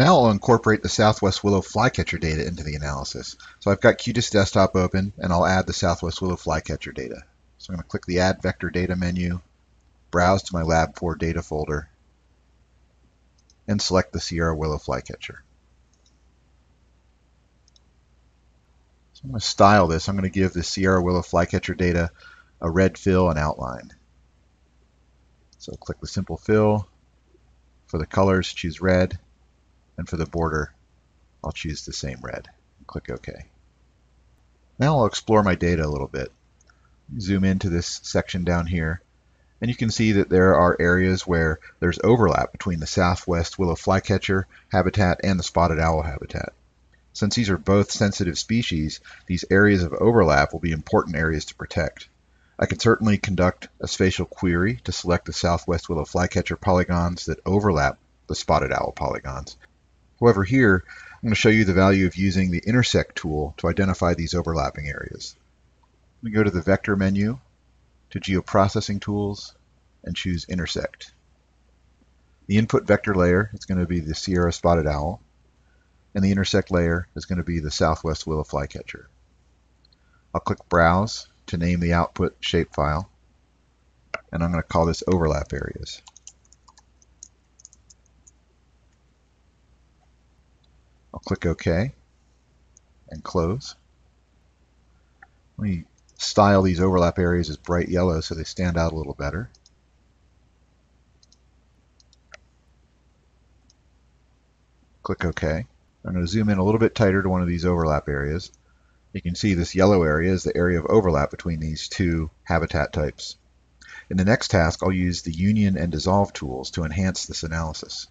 Now I'll incorporate the Southwest Willow flycatcher data into the analysis. So I've got QGIS Desktop open, and I'll add the Southwest Willow flycatcher data. So I'm going to click the Add Vector Data menu, browse to my Lab 4 data folder, and select the Sierra Willow flycatcher. So I'm going to style this. I'm going to give the Sierra Willow flycatcher data a red fill and outline. So click the simple fill. For the colors, choose red. And for the border, I'll choose the same red. Click OK. Now I'll explore my data a little bit. Zoom into this section down here. And you can see that there are areas where there's overlap between the southwest willow flycatcher habitat and the spotted owl habitat. Since these are both sensitive species, these areas of overlap will be important areas to protect. I can certainly conduct a spatial query to select the southwest willow flycatcher polygons that overlap the spotted owl polygons. However, here I'm going to show you the value of using the intersect tool to identify these overlapping areas. We go to the vector menu, to geoprocessing tools, and choose intersect. The input vector layer is going to be the Sierra spotted owl and the intersect layer is going to be the southwest willow flycatcher. I'll click Browse to name the output shapefile, and I'm going to call this overlap areas. I'll click OK and close. Let me style these overlap areas as bright yellow so they stand out a little better. Click OK. I'm going to zoom in a little bit tighter to one of these overlap areas. You can see this yellow area is the area of overlap between these two habitat types. In the next task, I'll use the union and dissolve tools to enhance this analysis.